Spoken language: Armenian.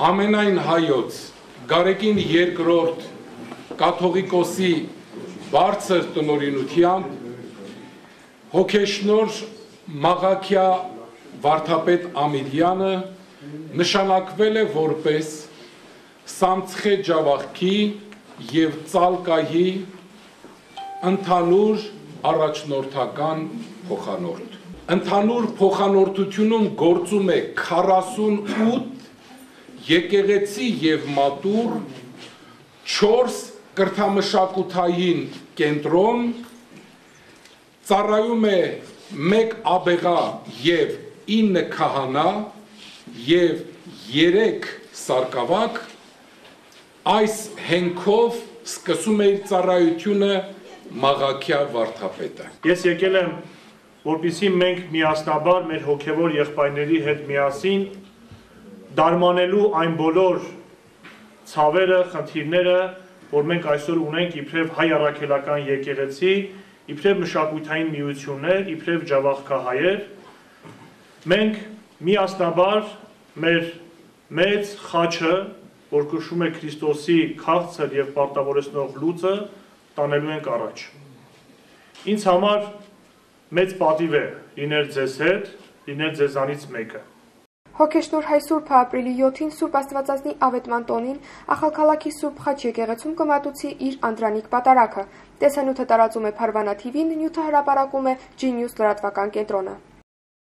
ամենայն հայոց Գարեգին երկրորդ կաթողիկոսի բարձր տնորինությամբ հոգեշնոր Մաղաքյա Վարդապետ Ամիրյանը նշանակվել է որպես Սամցխե Ջավախքի եւ Ծալկայի ընդհանուր առաջնորդական փոխանորդ։ Ընդհանուր փոխանորդությունում գործում է 48 եկեղեցի եւ մատուր 4 կրթամշակութային կենտրոն ծառայում է 1 աբեղա եւ 9 քահանա եւ 3 սարկավակ այս հենքով սկսում է իր ծառայությունը Մաղաքյա վարդապետը։ Ես եկել եմ, որպիսի մենք միասնաբար մեր հոգևոր եղբայրների հետ միասին դարմանելու այն բոլոր ցավերը, խնդիրները, որ մենք այսօր ունենք իբրև հայ առաքելական եկեղեցի, իբրև մշակութային միություններ, իբրև ջավախքահայեր, մենք միասնաբար մեր մեծ խաչը, որ կշում է Քրիստոսի քաղցր եւ պարտավորեցնող լուծը, տանելու ենք առաջ։ Ինձ համար մեծ պատիվ է լինել ձեզ հետ, լինել ձեզանից մեկը։ Հոգեշնոր հայ Սուրբը ապրիլի 7-ին Սուրբ Աստվածածնի ավետման տոնին Ախալքալաքի Սուրբ Խաչ եկեղեցում կմատուցի իր Անդրանիկ պատարակը։ Տեսանյութը տարածում է Փարվանա TV-ն, նյութը հրապարակում է Genius լրատվական կենտրոնը։